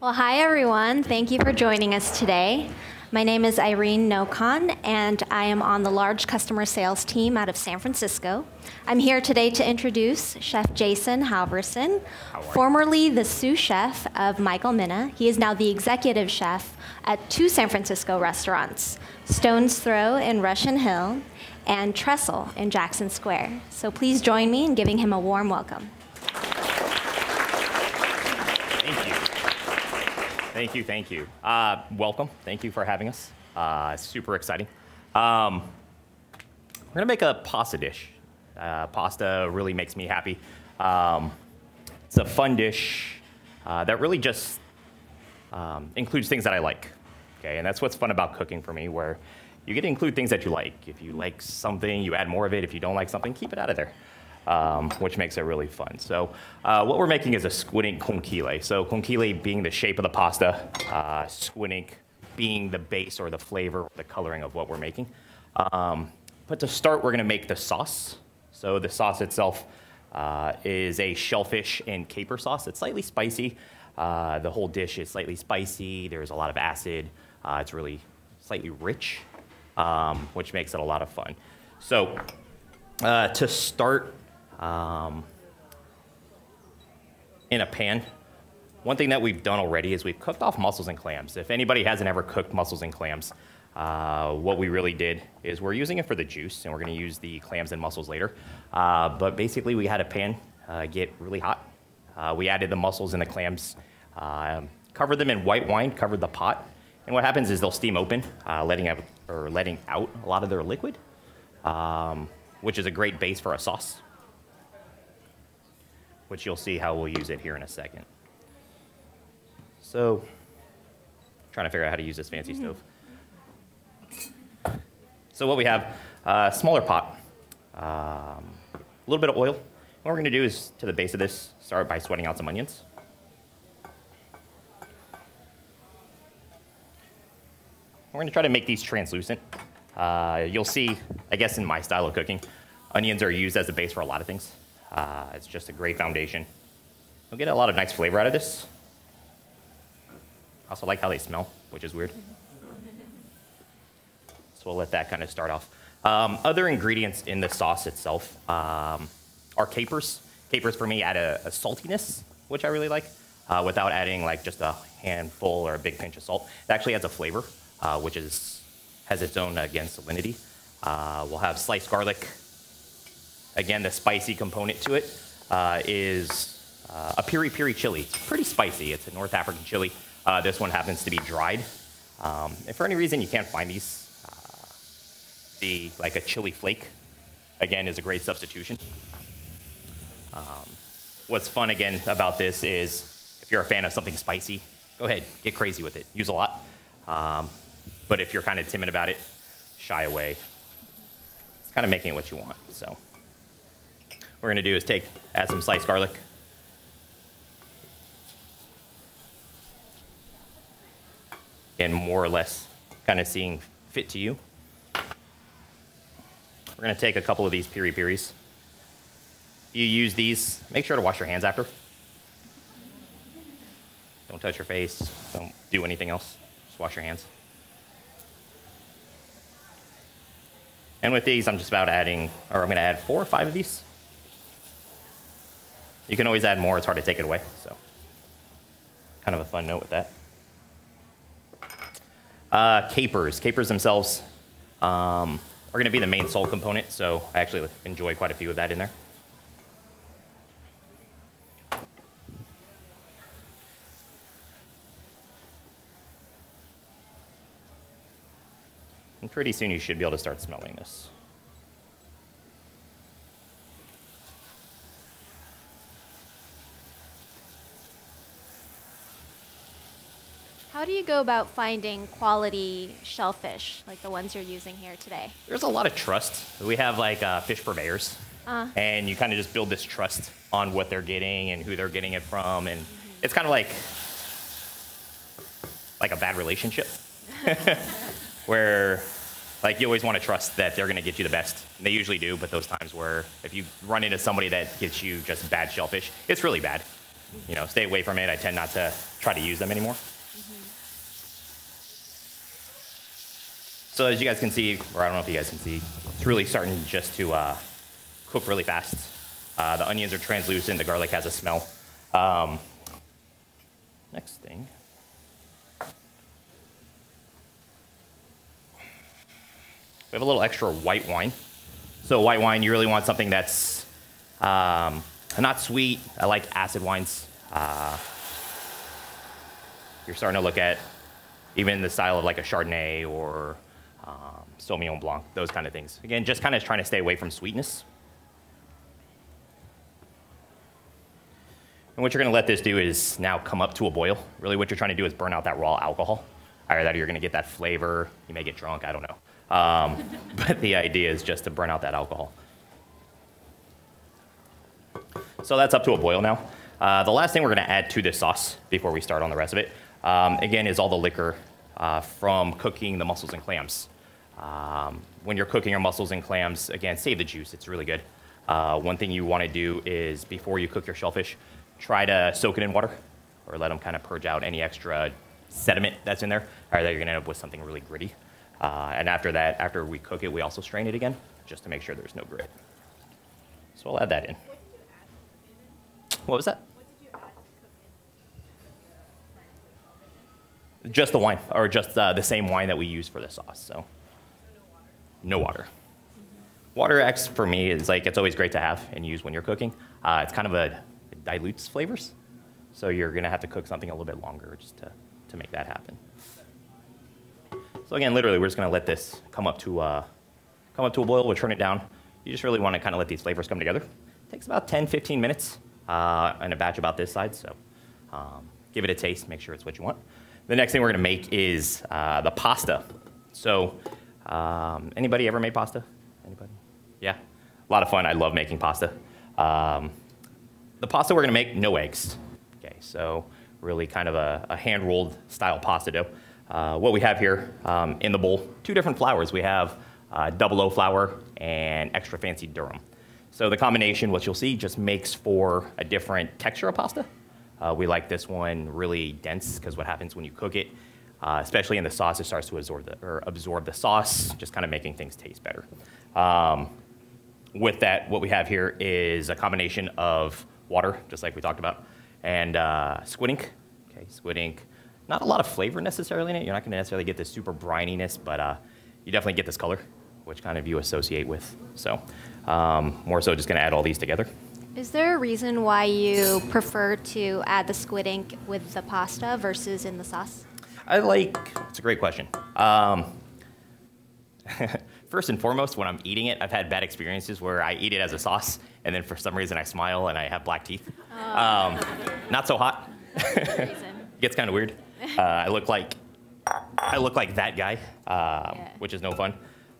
Well, hi everyone. Thank you for joining us today. My name is Irene Nocon, and I am on the large customer sales team out of San Francisco. I'm here today to introduce Chef Jason Halverson, formerly the sous chef of Michael Mina. He is now the executive chef at two San Francisco restaurants, Stone's Throw in Russian Hill and Trestle in Jackson Square. So please join me in giving him a warm welcome. Thank you. Thank you, thank you. Uh, welcome. Thank you for having us. Uh, super exciting. Um, we're gonna make a pasta dish. Uh, pasta really makes me happy. Um, it's a fun dish uh, that really just um, includes things that I like. Okay, and that's what's fun about cooking for me, where you get to include things that you like. If you like something, you add more of it. If you don't like something, keep it out of there, um, which makes it really fun. So uh, what we're making is a squid ink conchiglie. So conchiglie being the shape of the pasta, uh, squid ink being the base or the flavor, or the coloring of what we're making. Um, but to start, we're gonna make the sauce. So the sauce itself uh, is a shellfish and caper sauce. It's slightly spicy. Uh, the whole dish is slightly spicy. There's a lot of acid. Uh, it's really slightly rich um, which makes it a lot of fun. So uh, to start um, in a pan, one thing that we've done already is we've cooked off mussels and clams. If anybody hasn't ever cooked mussels and clams, uh, what we really did is we're using it for the juice, and we're going to use the clams and mussels later. Uh, but basically, we had a pan uh, get really hot. Uh, we added the mussels and the clams, um, covered them in white wine, covered the pot, and what happens is they'll steam open, uh, letting out or letting out a lot of their liquid, um, which is a great base for a sauce, which you'll see how we'll use it here in a second. So, trying to figure out how to use this fancy stove. So what we have, a uh, smaller pot, um, a little bit of oil. What we're gonna do is, to the base of this, start by sweating out some onions. We're gonna try to make these translucent. Uh, you'll see, I guess in my style of cooking, onions are used as a base for a lot of things. Uh, it's just a great foundation. You'll get a lot of nice flavor out of this. I also like how they smell, which is weird. So we'll let that kind of start off. Um, other ingredients in the sauce itself um, are capers. Capers for me add a, a saltiness, which I really like, uh, without adding like just a handful or a big pinch of salt. It actually adds a flavor uh, which is, has its own, again, salinity. Uh, we'll have sliced garlic. Again, the spicy component to it uh, is uh, a piri piri chili. It's pretty spicy. It's a North African chili. Uh, this one happens to be dried. Um, if for any reason you can't find these, uh, the like a chili flake, again, is a great substitution. Um, what's fun again about this is if you're a fan of something spicy, go ahead, get crazy with it. Use a lot. Um, but if you're kind of timid about it, shy away. It's kind of making it what you want. So we're going to do is take, add some sliced garlic. And more or less kind of seeing fit to you. We're going to take a couple of these piri piris. You use these, make sure to wash your hands after. Don't touch your face. Don't do anything else. Just wash your hands. And with these, I'm just about adding, or I'm going to add four or five of these. You can always add more. It's hard to take it away. So kind of a fun note with that. Uh, capers. Capers themselves um, are going to be the main sole component, so I actually enjoy quite a few of that in there. And pretty soon you should be able to start smelling this. Do you go about finding quality shellfish, like the ones you're using here today? There's a lot of trust. We have like uh, fish purveyors, uh. and you kind of just build this trust on what they're getting and who they're getting it from, and mm-hmm. it's kind of like like a bad relationship, where like you always want to trust that they're going to get you the best. And they usually do, but those times where if you run into somebody that gets you just bad shellfish, it's really bad. you know, stay away from it. I tend not to try to use them anymore. So as you guys can see, or I don't know if you guys can see, it's really starting just to uh, cook really fast. Uh, the onions are translucent. The garlic has a smell. Um, next thing. We have a little extra white wine. So white wine, you really want something that's um, not sweet. I like acid wines. Uh, you're starting to look at even the style of like a Chardonnay or um, Sauvignon Blanc, those kind of things. Again, just kind of trying to stay away from sweetness. And what you're going to let this do is now come up to a boil. Really, what you're trying to do is burn out that raw alcohol. Either that or you're going to get that flavor. You may get drunk, I don't know. Um, but the idea is just to burn out that alcohol. So that's up to a boil now. Uh, the last thing we're going to add to this sauce before we start on the rest of it, um, again, is all the liquor uh, from cooking the mussels and clams. Um, when you're cooking your mussels and clams, again, save the juice. It's really good. Uh, one thing you want to do is before you cook your shellfish, try to soak it in water or let them kind of purge out any extra sediment that's in there, or that you're going to end up with something really gritty. Uh, and after that, after we cook it, we also strain it again, just to make sure there's no grit. So I'll add that in. What was that? Just the wine, or just uh, the same wine that we use for the sauce. So, no water. Water X for me is like it's always great to have and use when you're cooking. Uh, it's kind of a it dilutes flavors, so you're gonna have to cook something a little bit longer just to to make that happen. So again, literally, we're just gonna let this come up to uh, come up to a boil. We'll turn it down. You just really want to kind of let these flavors come together. It takes about 10, 15 minutes uh, in a batch about this size. So um, give it a taste. Make sure it's what you want. The next thing we're gonna make is uh, the pasta. So um, anybody ever made pasta? Anybody? Yeah, a lot of fun. I love making pasta. Um, the pasta we're gonna make, no eggs. Okay, so really kind of a, a hand rolled style pasta dough. Uh, what we have here um, in the bowl, two different flours. We have uh, double O flour and extra fancy durum. So the combination, what you'll see, just makes for a different texture of pasta. Uh, we like this one really dense because what happens when you cook it, uh, especially in the sauce, it starts to absorb the, or absorb the sauce, just kind of making things taste better. Um, with that, what we have here is a combination of water, just like we talked about, and uh, squid ink. Okay, squid ink. Not a lot of flavor necessarily in it. You're not going to necessarily get this super brininess, but uh, you definitely get this color, which kind of you associate with. So um, more so just going to add all these together. Is there a reason why you prefer to add the squid ink with the pasta versus in the sauce? I like, it's a great question. Um, first and foremost, when I'm eating it, I've had bad experiences where I eat it as a sauce, and then for some reason I smile and I have black teeth. Um, not so hot. Gets kind of weird. Uh, I look like I look like that guy, um, Yeah. which is no fun.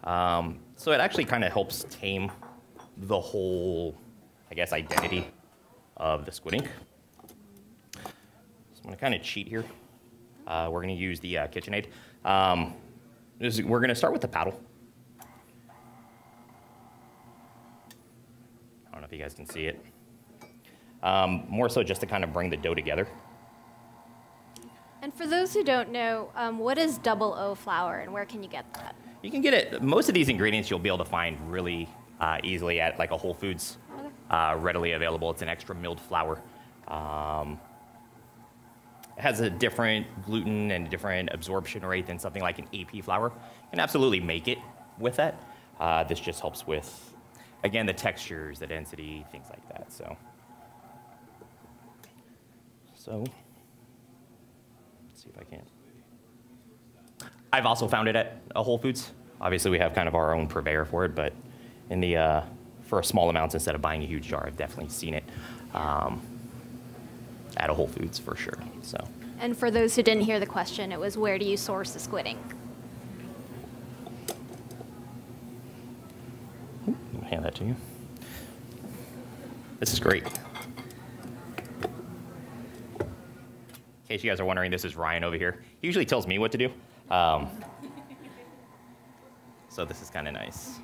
Um, so it actually kind of helps tame the whole, I guess, identity of the squid ink. So I'm gonna kind of cheat here. Uh, we're gonna use the uh, KitchenAid. Um, is- we're gonna start with the paddle. I don't know if you guys can see it. Um, more so just to kind of bring the dough together. And for those who don't know, um, what is double O flour and where can you get that? You can get it. Most of these ingredients you'll be able to find really uh, easily at like a Whole Foods, uh, readily available. It's an extra milled flour. Um, has a different gluten and different absorption rate than something like an AP flour. You can absolutely make it with that. Uh, this just helps with, again, the textures, the density, things like that. So, so let's see if I can. I've also found it at a Whole Foods. Obviously, we have kind of our own purveyor for it, but in the uh, for a small amounts instead of buying a huge jar, I've definitely seen it um, at a Whole Foods for sure. So And for those who didn't hear the question, it was where do you source the squid ink? I'll hand that to you. This is great. In case you guys are wondering, this is Ryan over here. He usually tells me what to do. Um, so this is kind of nice.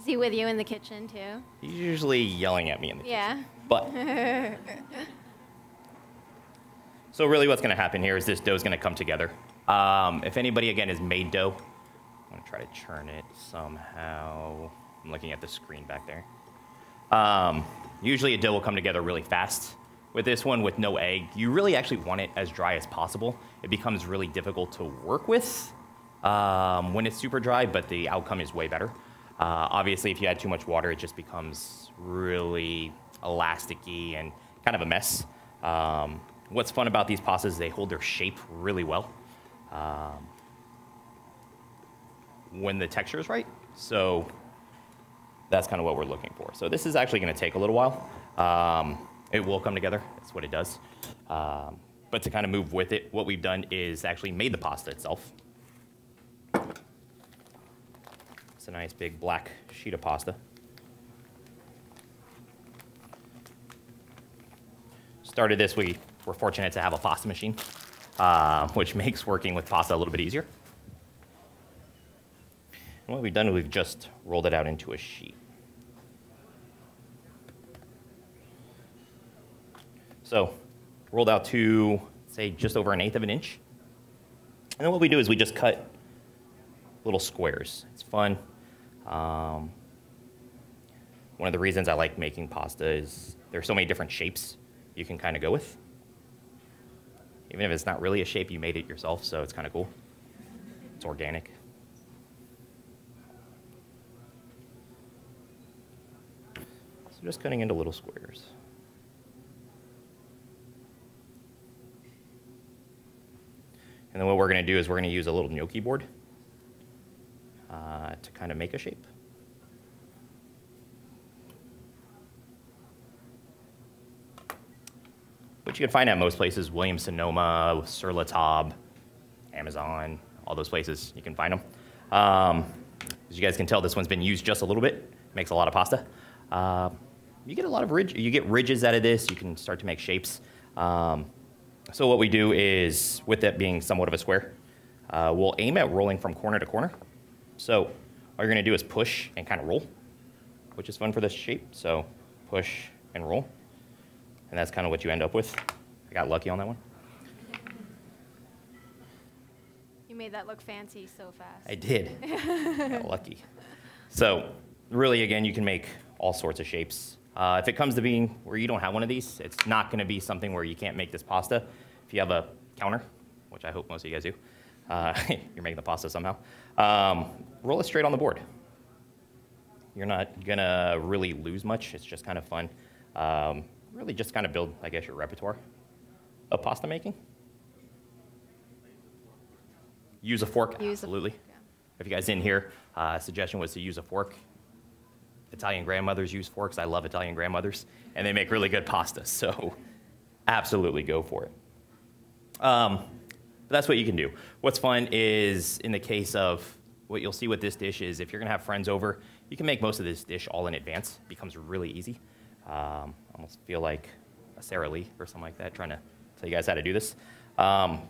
Is he with you in the kitchen too? He's usually yelling at me in the Yeah. kitchen. Yeah. But so really, what's going to happen here is this dough is going to come together. Um, if anybody again has made dough, I'm going to try to churn it somehow. I'm looking at the screen back there. Um, usually, a dough will come together really fast. With this one, with no egg, you really actually want it as dry as possible. It becomes really difficult to work with um, when it's super dry, but the outcome is way better. Uh, obviously, if you add too much water, it just becomes really elasticy and kind of a mess. Um, what's fun about these pastas is they hold their shape really well um, when the texture is right. So that's kind of what we're looking for. So this is actually going to take a little while. Um, it will come together. That's what it does. Um, but to kind of move with it, what we've done is actually made the pasta itself. It's a nice big black sheet of pasta. Started this, we were fortunate to have a pasta machine, uh, which makes working with pasta a little bit easier. And what we've done is we've just rolled it out into a sheet. So rolled out to, say, just over an eighth of an inch. And then what we do is we just cut little squares. Fun. Um, one of the reasons I like making pasta is there's so many different shapes you can kind of go with. Even if it's not really a shape, you made it yourself, so it's kind of cool. It's organic. So just cutting into little squares. And then what we're going to do is we're going to use a little gnocchi board uh, to kind of make a shape. Which you can find at most places, Williams Sonoma, Sur La Table, Amazon, all those places, you can find them. Um, as you guys can tell, this one's been used just a little bit, makes a lot of pasta. Uh, you get a lot of ridge, you get ridges out of this, you can start to make shapes. Um, so what we do is, with it being somewhat of a square, uh, we'll aim at rolling from corner to corner. So all you're gonna do is push and kind of roll, which is fun for this shape. So push and roll. And that's kind of what you end up with. I got lucky on that one. You made that look fancy so fast. I did. got lucky. So really, again, you can make all sorts of shapes. Uh, if it comes to being where you don't have one of these, it's not going to be something where you can't make this pasta. If you have a counter, which I hope most of you guys do, uh, you're making the pasta somehow, um, roll it straight on the board. You're not going to really lose much. It's just kind of fun. Um, really just kind of build, I guess, your repertoire of pasta making. Use a fork, Use a- absolutely. yeah. If you guys didn't hear, uh, suggestion was to use a fork. Italian grandmothers use forks. I love Italian grandmothers, and they make really good pasta. So, absolutely go for it. Um, but that's what you can do. What's fun is in the case of what you'll see with this dish is if you're gonna have friends over, you can make most of this dish all in advance. It becomes really easy. Um, almost feel like a Sara Lee or something like that, trying to tell you guys how to do this. Um,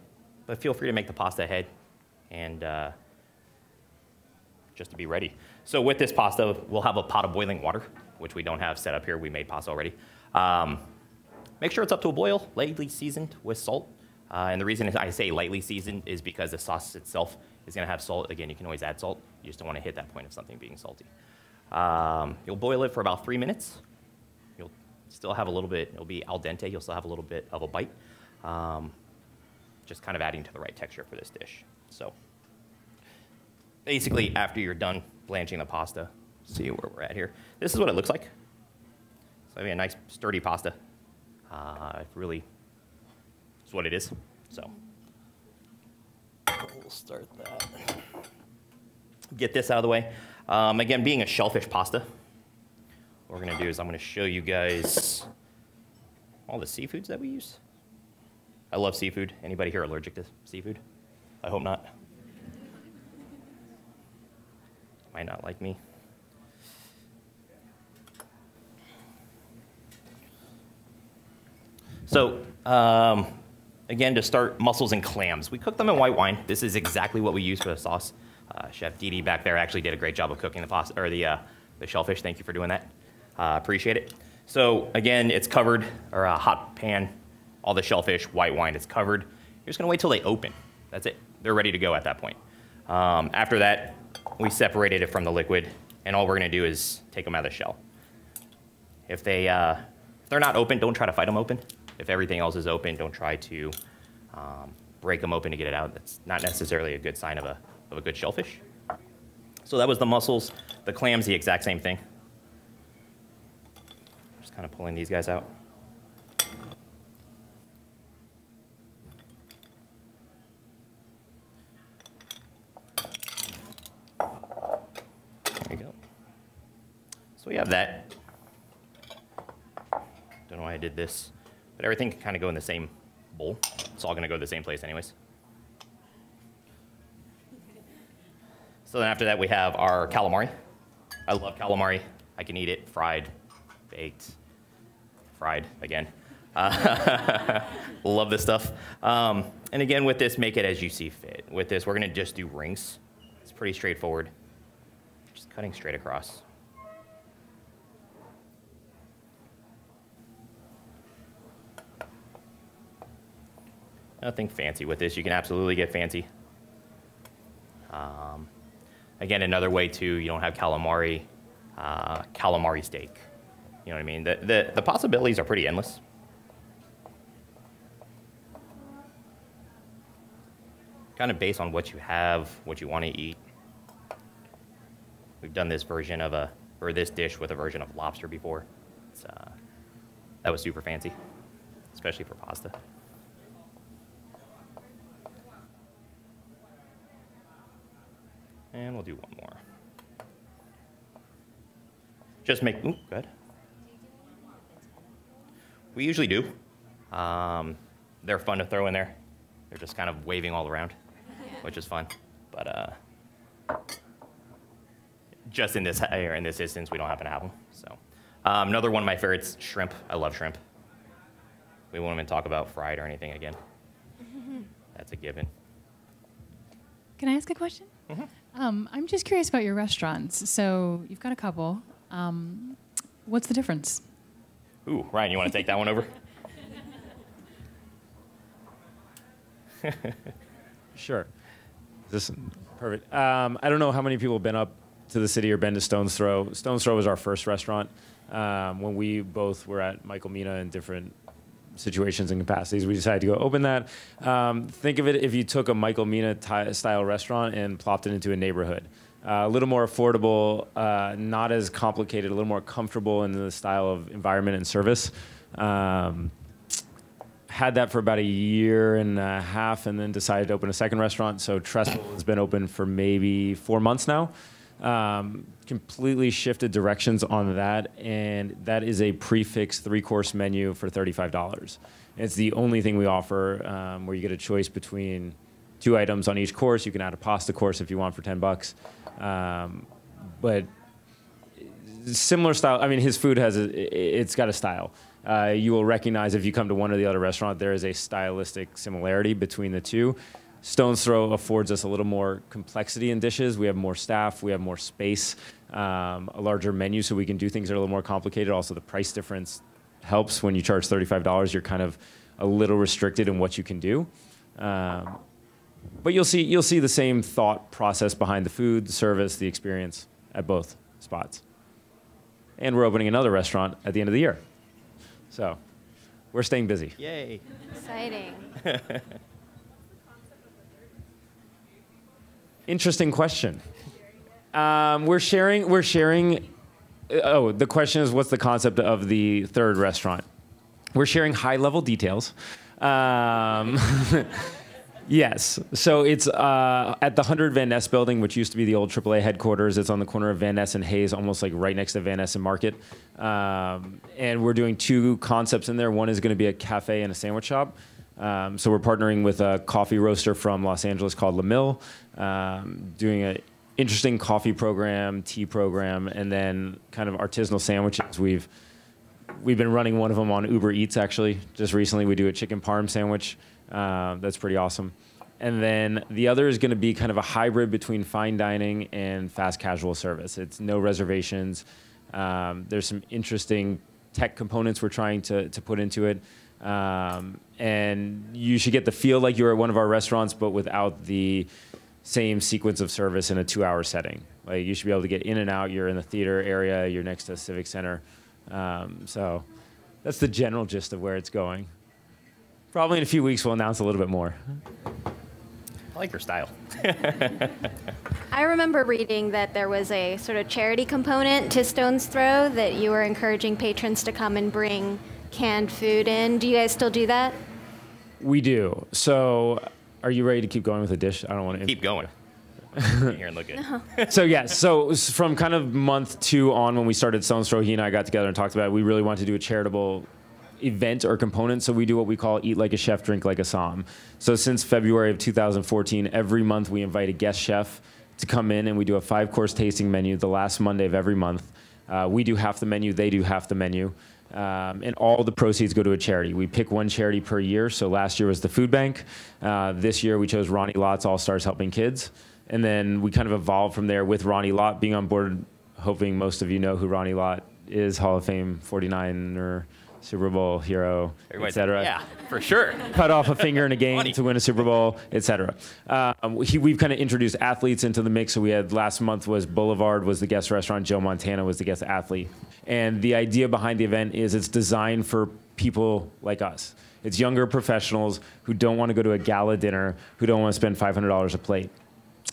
but feel free to make the pasta ahead and uh, just to be ready. So with this pasta, we'll have a pot of boiling water, which we don't have set up here. We made pasta already. Um, make sure it's up to a boil, lightly seasoned with salt. Uh, and the reason I say lightly seasoned is because the sauce itself is going to have salt. Again, you can always add salt. You just don't want to hit that point of something being salty. Um, you'll boil it for about three minutes. You'll still have a little bit, it'll be al dente. You'll still have a little bit of a bite. Um, just kind of adding to the right texture for this dish. So basically, after you're done blanching the pasta, see where we're at here. This is what it looks like. So I mean, a nice sturdy pasta. Uh, really what it is. So we'll start that. Get this out of the way. Um, again, being a shellfish pasta, what we're gonna do is I'm gonna show you guys all the seafoods that we use. I love seafood. Anybody here allergic to seafood? I hope not. Might not like me. So, um, again, to start, mussels and clams. We cook them in white wine. This is exactly what we use for the sauce. Uh, Chef Didi back there actually did a great job of cooking the pasta or the uh, the shellfish. Thank you for doing that. Uh, appreciate it. So again, it's covered, or a hot pan, all the shellfish, white wine, it's covered. You're just gonna wait till they open. That's it. They're ready to go at that point. Um, after that, we separated it from the liquid, and all we're gonna do is take them out of the shell. If, they, uh, if they're not open, don't try to fight them open. If everything else is open, don't try to um, break them open to get it out. That's not necessarily a good sign of a, of a good shellfish. So that was the mussels. The clams, the exact same thing. Just kind of pulling these guys out. There you go. So we have that. Don't know why I did this, but everything can kind of go in the same bowl. It's all going to go to the same place anyways. So then after that, we have our calamari. I love calamari. I can eat it fried, baked, fried again. Uh, love this stuff. Um, and again, with this, make it as you see fit. With this, we're going to just do rings. It's pretty straightforward. Just cutting straight across. Nothing fancy with this. You can absolutely get fancy. Um, again, another way too, you don't have calamari, uh, calamari steak. You know what I mean? The, the, the possibilities are pretty endless. Kind of based on what you have, what you want to eat. We've done this version of a, or this dish with a version of lobster before. Uh, that was super fancy, especially for pasta. And we'll do one more. Just make, ooh, good. We usually do. Um, they're fun to throw in there. They're just kind of waving all around, which is fun. But uh, just in this or in this instance, we don't happen to have them. So um, another one of my favorites, shrimp. I love shrimp. We won't even talk about fried or anything again. That's a given. Can I ask a question? Um, I'm just curious about your restaurants. So you've got a couple. Um, what's the difference? Ooh, Ryan, you want to take that one over? Sure. This perfect. Um, I don't know how many people have been up to the city or been to Stone's Throw. Stone's Throw was our first restaurant um, when we both were at Michael Mina in different situations and capacities. We decided to go open that. Um, think of it if you took a Michael Mina ty- style restaurant and plopped it into a neighborhood. Uh, a little more affordable, uh, not as complicated, a little more comfortable in the style of environment and service. Um, had that for about a year and a half and then decided to open a second restaurant. So Trestle has been open for maybe four months now. Um, completely shifted directions on that, and that is a prix fixe three course menu for $35. It's the only thing we offer um, where you get a choice between two items on each course. You can add a pasta course if you want for 10 bucks. Um, but similar style. I mean, his food has a, it's got a style. Uh, you will recognize if you come to one or the other restaurant, there is a stylistic similarity between the two. Stone's Throw affords us a little more complexity in dishes. We have more staff, we have more space, um, a larger menu, so we can do things that are a little more complicated. Also, the price difference helps when you charge $35. You're kind of a little restricted in what you can do. Um, but you'll see you'll see the same thought process behind the food, the service, the experience at both spots. And we're opening another restaurant at the end of the year. So we're staying busy. Yay. Exciting. Interesting question. Um, we're sharing. We're sharing. uh, Oh, the question is, what's the concept of the third restaurant? We're sharing high-level details. Um, yes. So it's uh, at the 100 Van Ness building, which used to be the old AAA headquarters. It's on the corner of Van Ness and Hayes, almost like right next to Van Ness and Market. Um, and we're doing two concepts in there. One is going to be a cafe and a sandwich shop. Um, so we're partnering with a coffee roaster from Los Angeles called La Mill, um, doing an interesting coffee program, tea program, and then kind of artisanal sandwiches. We've we've been running one of them on Uber Eats actually. Just recently, we do a chicken parm sandwich. Uh, that's pretty awesome. And then the other is going to be kind of a hybrid between fine dining and fast casual service. It's no reservations. Um, there's some interesting tech components we're trying to, to put into it. Um, and you should get the feel like you're at one of our restaurants, but without the same sequence of service in a two hour setting. Like you should be able to get in and out. You're in the theater area, you're next to a civic center. Um, so that's the general gist of where it's going. Probably in a few weeks, we'll announce a little bit more. I like your style. I remember reading that there was a sort of charity component to Stone's Throw that you were encouraging patrons to come and bring canned food in. Do you guys still do that? We do. So, are you ready to keep going with the dish? I don't want to Keep going. Here and look good. so yeah, so s- from kind of month two on when we started Stone's Throw, he and I got together and talked about it. We really wanted to do a charitable event or component, so we do what we call eat like a chef, drink like a som. So since February of 2014, every month we invite a guest chef to come in and we do a five course tasting menu the last Monday of every month. Uh, we do half the menu, they do half the menu. Um, and all the proceeds go to a charity. We pick one charity per year. So last year was the food bank. Uh, this year we chose Ronnie Lott's All Stars Helping Kids. And then we kind of evolved from there with Ronnie Lott being on board, hoping most of you know who Ronnie Lott is Hall of Fame 49er, Super Bowl hero, etc. Yeah, for sure. Cut off a finger in a game Funny. to win a Super Bowl, etc. Um, he, we've kind of introduced athletes into the mix. So we had last month was Boulevard was the guest restaurant, Joe Montana was the guest athlete, and the idea behind the event is it's designed for people like us. It's younger professionals who don't want to go to a gala dinner, who don't want to spend $500 a plate.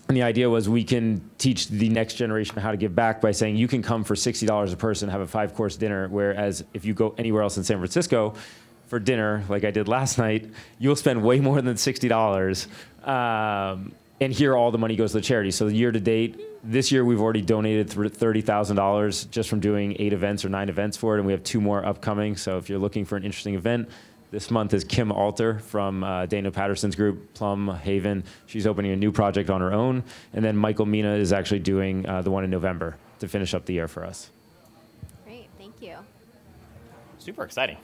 And the idea was we can teach the next generation how to give back by saying you can come for $60 a person, have a five course dinner, whereas if you go anywhere else in San Francisco for dinner, like I did last night, you'll spend way more than $60. Um, and here all the money goes to the charity. So the year to date, this year we've already donated $30,000 just from doing eight events or nine events for it, and we have two more upcoming. So if you're looking for an interesting event, this month is Kim Alter from uh, Daniel Patterson's group, Plum Haven. She's opening a new project on her own. And then Michael Mina is actually doing uh, the one in November to finish up the year for us. Great, thank you. Super exciting.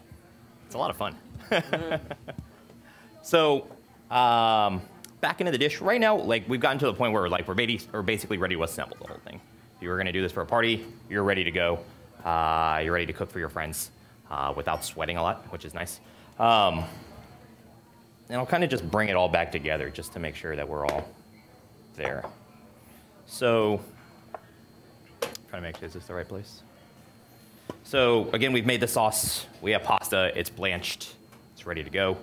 It's a lot of fun. so, um, back into the dish. Right now, like we've gotten to the point where like we're, ba- we're basically ready to assemble the whole thing. If you were going to do this for a party, you're ready to go. Uh, you're ready to cook for your friends uh, without sweating a lot, which is nice. Um, and I'll kind of just bring it all back together just to make sure that we're all there. So, trying to make sure is this the right place? So again, we've made the sauce. We have pasta. It's blanched. It's ready to go.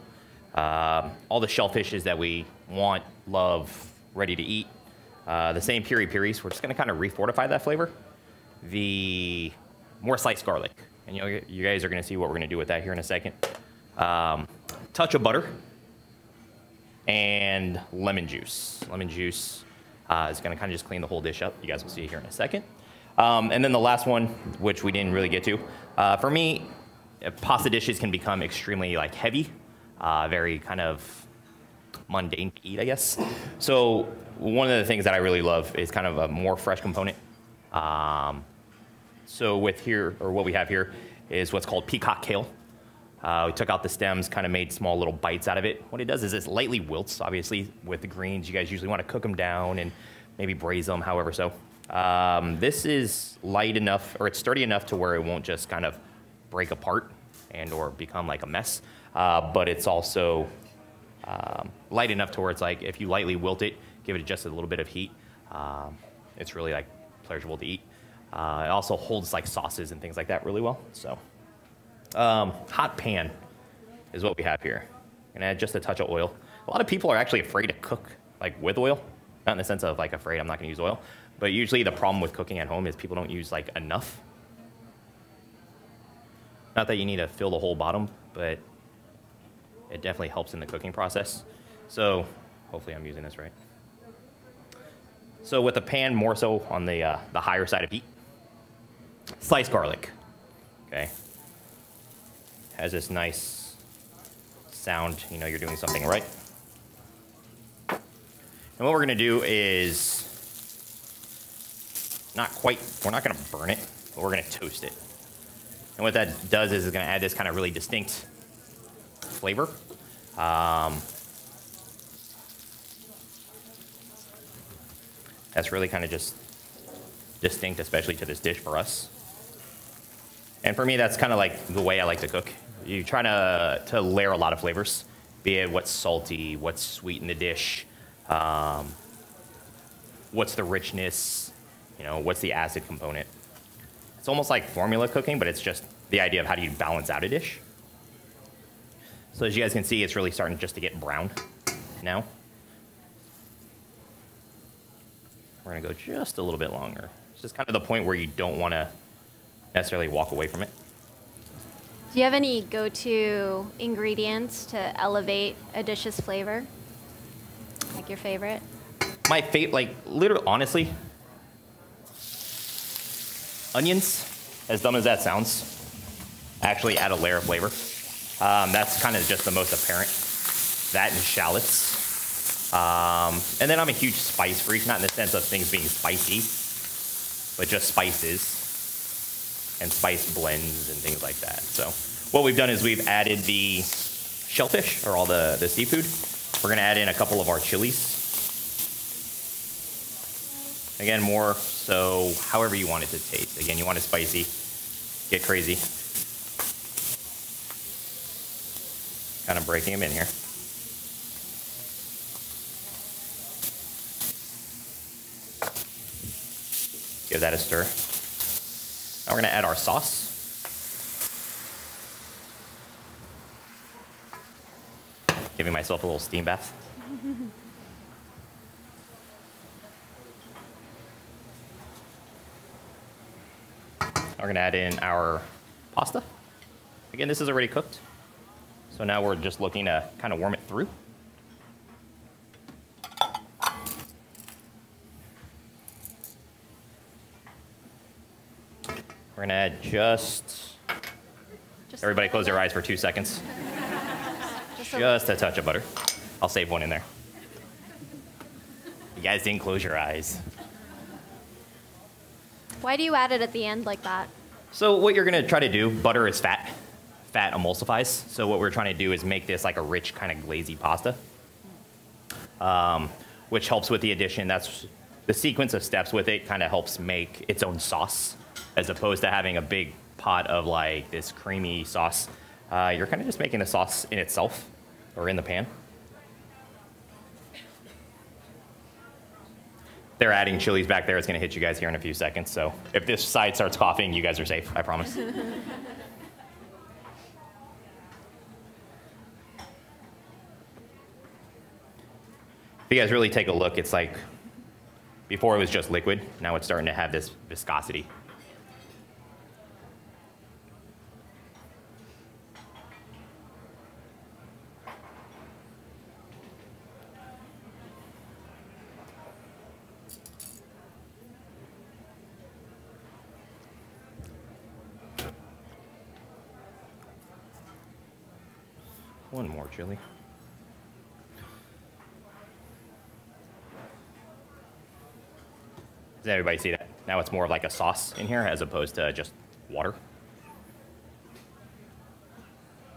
Um, all the shellfishes that we want, love, ready to eat. Uh, the same piri piris. We're just going to kind of refortify that flavor. The more sliced garlic, and you, know, you guys are going to see what we're going to do with that here in a second. Um, touch of butter and lemon juice. Lemon juice uh, is going to kind of just clean the whole dish up. You guys will see it here in a second. Um, and then the last one, which we didn't really get to, uh, for me, uh, pasta dishes can become extremely like heavy, uh, very kind of mundane to eat, I guess. So one of the things that I really love is kind of a more fresh component. Um, so with here, or what we have here, is what's called peacock kale. Uh, we took out the stems, kind of made small little bites out of it. What it does is it lightly wilts. Obviously, with the greens, you guys usually want to cook them down and maybe braise them, however so. Um, this is light enough, or it's sturdy enough to where it won't just kind of break apart and or become like a mess. Uh, but it's also um, light enough to where it's like if you lightly wilt it, give it just a little bit of heat, um, it's really like pleasurable to eat. Uh, it also holds like sauces and things like that really well. So. Um, hot pan is what we have here. Gonna add just a touch of oil. A lot of people are actually afraid to cook like with oil, not in the sense of like afraid I'm not gonna use oil, but usually the problem with cooking at home is people don't use like enough. Not that you need to fill the whole bottom, but it definitely helps in the cooking process. So hopefully I'm using this right. So with the pan more so on the uh, the higher side of heat, sliced garlic. Okay, has this nice sound, you know you're doing something right. And what we're gonna do is not quite, we're not gonna burn it, but we're gonna toast it. And what that does is it's gonna add this kind of really distinct flavor. Um, That's really kind of just distinct, especially to this dish for us. And for me, that's kind of like the way I like to cook. You try to, to layer a lot of flavors, be it what's salty, what's sweet in the dish, um, what's the richness, you know, what's the acid component. It's almost like formula cooking, but it's just the idea of how do you balance out a dish. So as you guys can see, it's really starting just to get brown now. We're gonna go just a little bit longer. It's just kind of the point where you don't wanna necessarily walk away from it. Do you have any go-to ingredients to elevate a dish's flavor? Like your favorite? My favorite, like literally, honestly, onions, as dumb as that sounds, actually add a layer of flavor. Um, that's kind of just the most apparent. That and shallots. Um, and then I'm a huge spice freak, not in the sense of things being spicy, but just spices and spice blends and things like that. So what we've done is we've added the shellfish or all the, the seafood. We're gonna add in a couple of our chilies. Again, more so however you want it to taste. Again, you want it spicy, get crazy. Kind of breaking them in here. Give that a stir. Now we're gonna add our sauce. Giving myself a little steam bath. We're gonna add in our pasta. Again, this is already cooked. So now we're just looking to kind of warm it through. We're gonna add just, Just everybody close their eyes for two seconds. Just a- Just a touch of butter. I'll save one in there. You guys didn't close your eyes. Why do you add it at the end like that? So what you're gonna try to do, butter is fat. Fat emulsifies. So what we're trying to do is make this like a rich kind of glazy pasta, um, which helps with the addition. That's the sequence of steps with it kind of helps make its own sauce, as opposed to having a big pot of like this creamy sauce. Uh, you're kind of just making the sauce in itself or in the pan. They're adding chilies back there. It's going to hit you guys here in a few seconds. So if this side starts coughing, you guys are safe. I promise. if you guys really take a look, it's like before it was just liquid. Now it's starting to have this viscosity. One more chili. Does everybody see that? Now it's more of like a sauce in here as opposed to just water.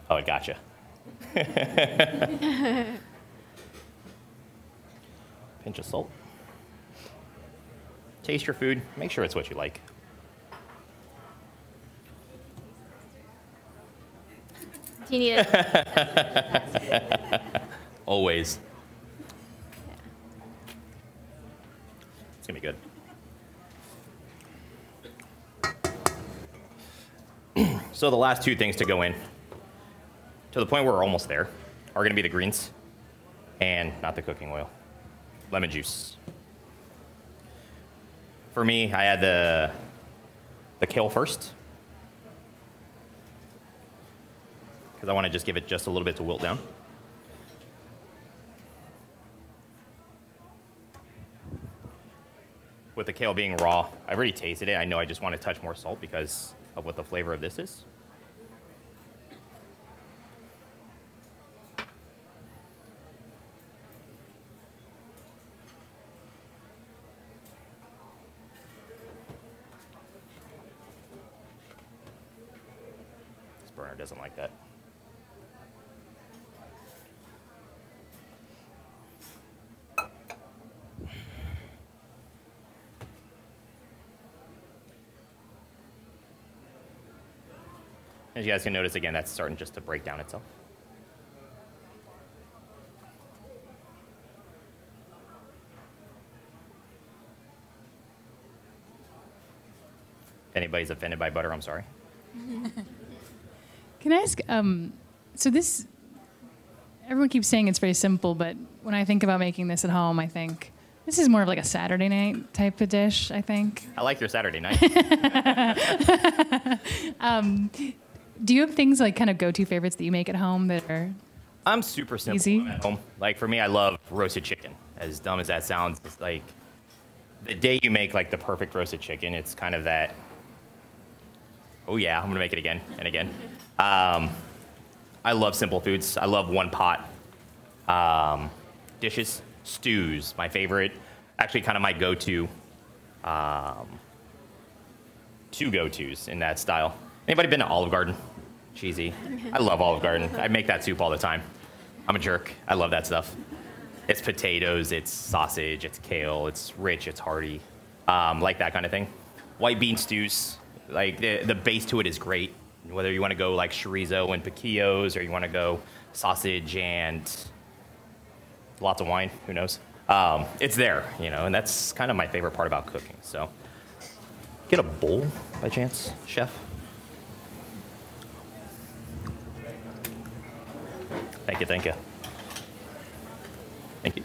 Oh, it gotcha. Pinch of salt. Taste your food. Make sure it's what you like. Always. It's gonna be good. so the last two things to go in, to the point where we're almost there, are gonna be the greens and not the cooking oil, lemon juice. For me, I add the the kale first. Because I want to just give it just a little bit to wilt down. With the kale being raw, I've already tasted it. I know I just want to touch more salt because of what the flavor of this is. Burner doesn't like that. As you guys can notice, again, that's starting just to break down itself. If anybody's offended by butter, I'm sorry. Can I ask? Um, so this, everyone keeps saying it's very simple, but when I think about making this at home, I think this is more of like a Saturday night type of dish. I think. I like your Saturday night. Do you have things like kind of go-to favorites that you make at home that are? I'm super simple Easy? At home. Like for me, I love roasted chicken. As dumb as that sounds, it's like the day you make like the perfect roasted chicken, it's kind of that. Oh yeah, I'm gonna make it again and again. Um, I love simple foods. I love one pot um, dishes, stews. My favorite, actually, kind of my go-to. Um, two go-tos in that style. Anybody been to Olive Garden? Cheesy. I love Olive Garden. I make that soup all the time. I'm a jerk. I love that stuff. It's potatoes, it's sausage, it's kale, it's rich, it's hearty, um, like that kind of thing. White bean stews, like the, the base to it is great. Whether you want to go like chorizo and piquillos, or you want to go sausage and lots of wine, who knows? Um, it's there, you know, and that's kind of my favorite part about cooking. So, get a bowl by chance, chef. Thank you, thank you. Thank you.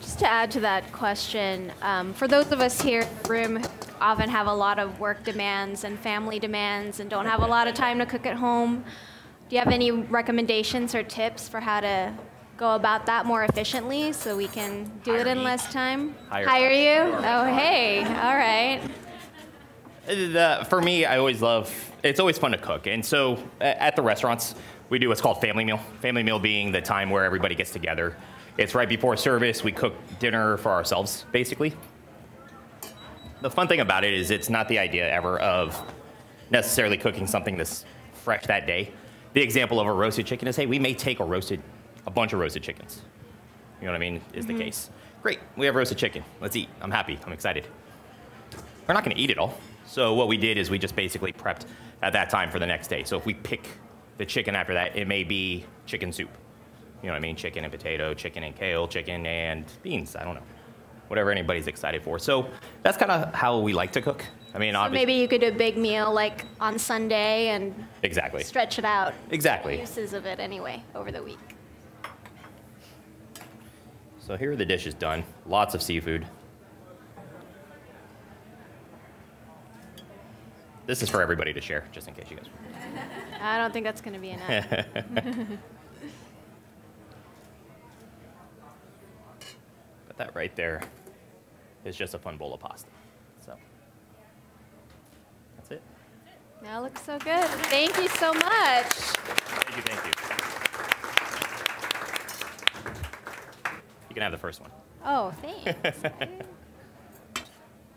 Just to add to that question, um, for those of us here in the room who often have a lot of work demands and family demands and don't have a lot of time to cook at home, do you have any recommendations or tips for how to go about that more efficiently so we can do Hire it in me. less time? Hire me. you? Oh, hey, all right. The, for me, I always love. It's always fun to cook, and so at the restaurants, we do what's called family meal. Family meal being the time where everybody gets together. It's right before service. We cook dinner for ourselves, basically. The fun thing about it is it's not the idea ever of necessarily cooking something that's fresh that day. The example of a roasted chicken is, hey, we may take a roasted, a bunch of roasted chickens. You know what I mean? Is the mm-hmm. case. Great, we have roasted chicken. Let's eat. I'm happy. I'm excited we're not going to eat it all. So what we did is we just basically prepped at that time for the next day. So if we pick the chicken after that, it may be chicken soup. You know what I mean? Chicken and potato, chicken and kale, chicken and beans. I don't know. Whatever anybody's excited for. So that's kind of how we like to cook. I mean, So obviously. maybe you could do a big meal like on Sunday and Exactly. stretch it out. Exactly. Uses of it anyway over the week. So here are the dishes done. Lots of seafood. This is for everybody to share, just in case you guys. I don't think that's going to be enough. But that right there is just a fun bowl of pasta. So that's it. that looks so good. Thank you so much. Thank you, thank you. You can have the first one. Oh, thanks.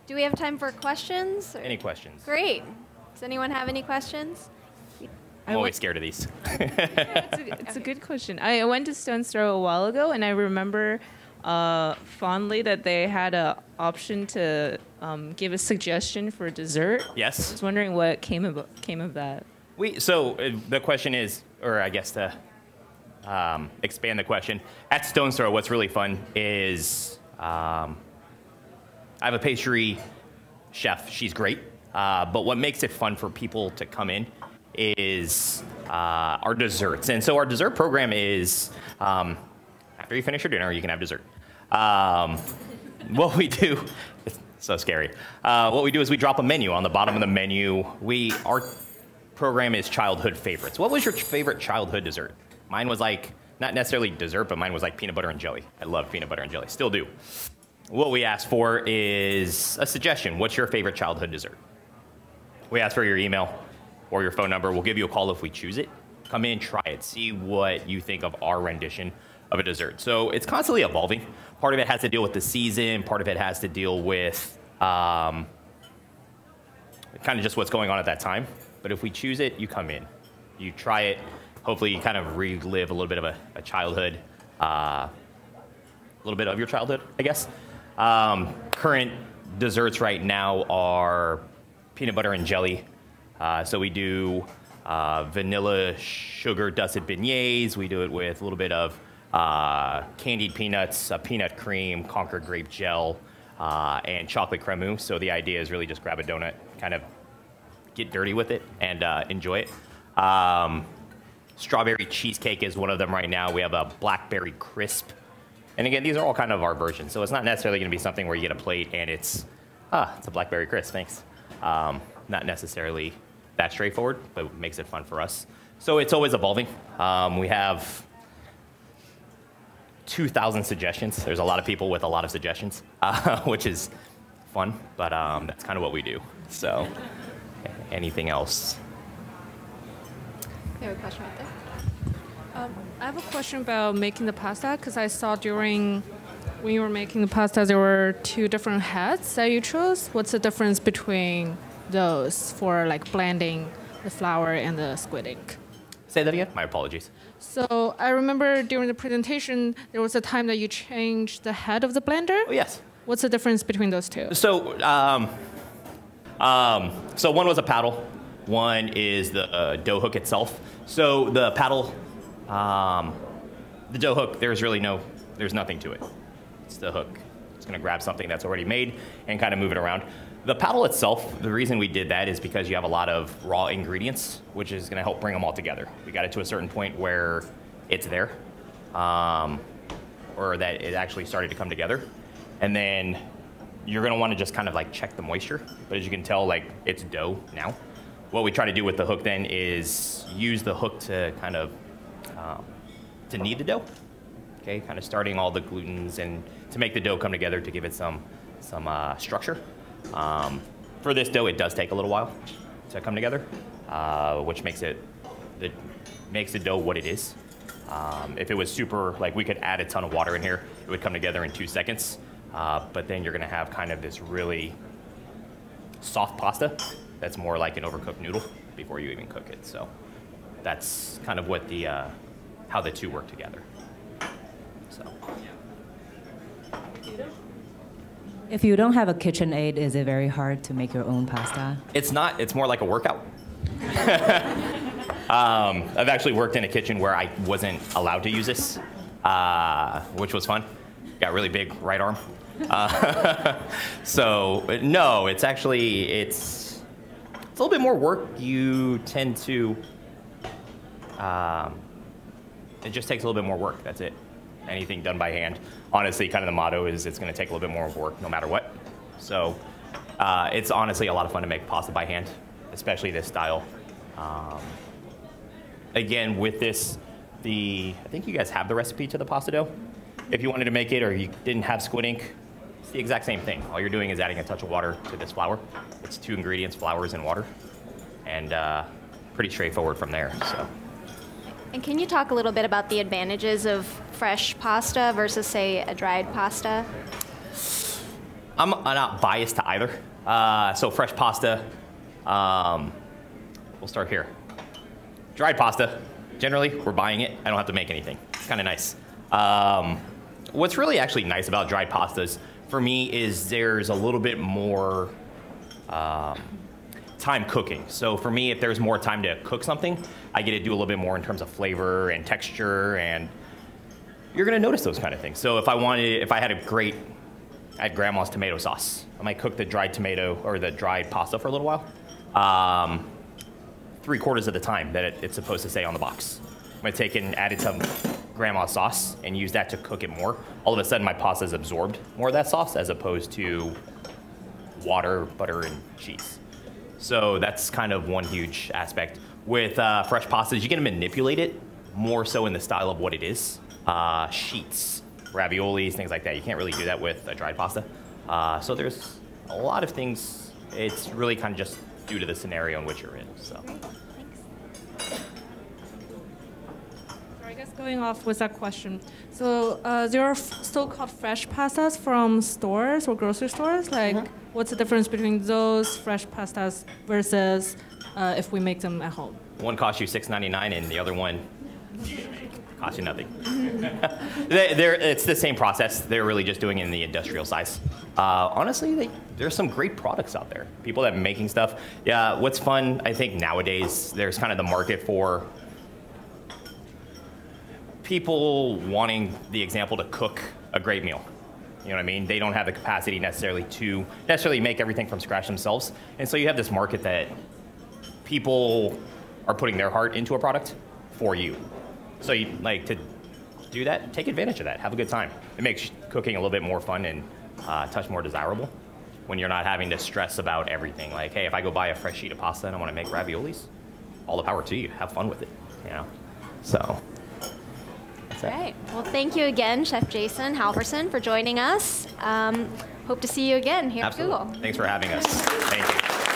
Do we have time for questions? or- Any questions? Great. Does anyone have any questions? I'm always scared of these. It's a, it's a good question. I went to Stones Throw a while ago, and I remember uh, fondly that they had an option to um, give a suggestion for dessert. Yes. I was wondering what came of came of that. We, so uh, the question is, or I guess to um, expand the question, at Stones Throw, what's really fun is um, I have a pastry chef. She's great. Uh, but what makes it fun for people to come in is uh, our desserts. And so our dessert program is um, after you finish your dinner, you can have dessert. Um, what we do, it's so scary. Uh, what we do is we drop a menu on the bottom of the menu. We our program is childhood favorites. What was your favorite childhood dessert? Mine was like not necessarily dessert, but mine was like peanut butter and jelly. I love peanut butter and jelly, still do. What we ask for is a suggestion. What's your favorite childhood dessert? We ask for your email or your phone number. We'll give you a call if we choose it. Come in, try it, see what you think of our rendition of a dessert. So it's constantly evolving. Part of it has to deal with the season. Part of it has to deal with um, kind of just what's going on at that time. But if we choose it, you come in, you try it. Hopefully, you kind of relive a little bit of a, a childhood, uh, a little bit of your childhood, I guess. Um, current desserts right now are peanut butter and jelly, Uh, so we do uh, vanilla sugar dusted beignets. We do it with a little bit of uh, candied peanuts, peanut cream, Concord grape gel, uh, and chocolate creme. So the idea is really just grab a donut, kind of get dirty with it, and uh, enjoy it. Um, strawberry cheesecake is one of them right now. We have a blackberry crisp. And again, these are all kind of our versions. So it's not necessarily going to be something where you get a plate and it's, ah, it's a blackberry crisp, thanks. Um, not necessarily that straightforward, but makes it fun for us. So it's always evolving. Um, we have 2,000 suggestions. There's a lot of people with a lot of suggestions, uh, which is fun, but um, that's kind of what we do. So anything else? We have a question right there. Um, I have a question about making the pasta because I saw during when you were making the pasta there were two different heads that you chose. What's the difference between those for like blending the flour and the squid ink? Say that again? My apologies. So I remember during the presentation there was a time that you changed the head of the blender. Oh, yes. What's the difference between those two? So, um, um, so one was a paddle. One is the uh, dough hook itself. So the paddle, um, the dough hook, there's really no, there's nothing to it. It's the hook. It's going to grab something that's already made and kind of move it around. The paddle itself, the reason we did that is because you have a lot of raw ingredients, which is going to help bring them all together. We got it to a certain point where it's there, um, or that it actually started to come together. And then you're going to want to just kind of like check the moisture. But as you can tell, like it's dough now. What we try to do with the hook then is use the hook to kind of um, to knead the dough. Okay, kind of starting all the glutens and to make the dough come together to give it some some uh, structure. Um, for this dough, it does take a little while to come together, uh, which makes it the, makes the dough what it is. Um, if it was super, like we could add a ton of water in here, it would come together in two seconds. Uh, but then you're going to have kind of this really soft pasta that's more like an overcooked noodle before you even cook it. So that's kind of what the uh, how the two work together. So. If you don't have a KitchenAid, is it very hard to make your own pasta? It's not. It's more like a workout. um, I've actually worked in a kitchen where I wasn't allowed to use this, uh, which was fun. Got really big right arm. Uh, so no, it's actually it's it's a little bit more work. You tend to. Um, it just takes a little bit more work. That's it. Anything done by hand. Honestly, kind of the motto is it's going to take a little bit more work no matter what. So uh, it's honestly a lot of fun to make pasta by hand, especially this style. Um, again, with this, the I think you guys have the recipe to the pasta dough. If you wanted to make it or you didn't have squid ink, it's the exact same thing. All you're doing is adding a touch of water to this flour. It's two ingredients, flours and water, and uh, pretty straightforward from there. So. And can you talk a little bit about the advantages of fresh pasta versus, say, a dried pasta? I'm not biased to either. Uh, so fresh pasta, um, we'll start here. Dried pasta, generally, we're buying it. I don't have to make anything. It's kind of nice. Um, what's really actually nice about dried pastas for me is there's a little bit more um, time cooking. So for me, if there's more time to cook something, I get to do a little bit more in terms of flavor and texture, and you're gonna notice those kind of things. So if I wanted, if I had a great, I had grandma's tomato sauce, I might cook the dried tomato or the dried pasta for a little while. Um, three quarters of the time that it, it's supposed to say on the box. I'm gonna take it and add it to grandma's sauce and use that to cook it more. All of a sudden, my pasta has absorbed more of that sauce as opposed to water, butter, and cheese. So that's kind of one huge aspect. With uh, fresh pastas, you can manipulate it more so in the style of what it is. Uh, sheets, raviolis, things like that. You can't really do that with a dried pasta. Uh, so there's a lot of things. It's really kind of just due to the scenario in which you're in. So. I guess going off with that question, so uh, there are f- so-called fresh pastas from stores or grocery stores. Like, what's the difference between those fresh pastas versus uh, if we make them at home? One costs you $6.99 and the other one costs you nothing. They, it's the same process. They're really just doing it in the industrial size. Uh, honestly, they, there's some great products out there. People that are making stuff. Yeah, what's fun, I think nowadays, there's kind of the market for people wanting the example to cook a great meal. You know what I mean? They don't have the capacity necessarily to necessarily make everything from scratch themselves. And so you have this market that people are putting their heart into a product for you. So you like to do that, take advantage of that, have a good time. It makes cooking a little bit more fun and uh, touch more desirable when you're not having to stress about everything. Like, hey, if I go buy a fresh sheet of pasta and I want to make raviolis, all the power to you. Have fun with it, you know? So, that's it. Great. Well, thank you again, Chef Jason Halverson, for joining us. Um, hope to see you again here Absolutely. at Google. Thanks for having us. Thank you.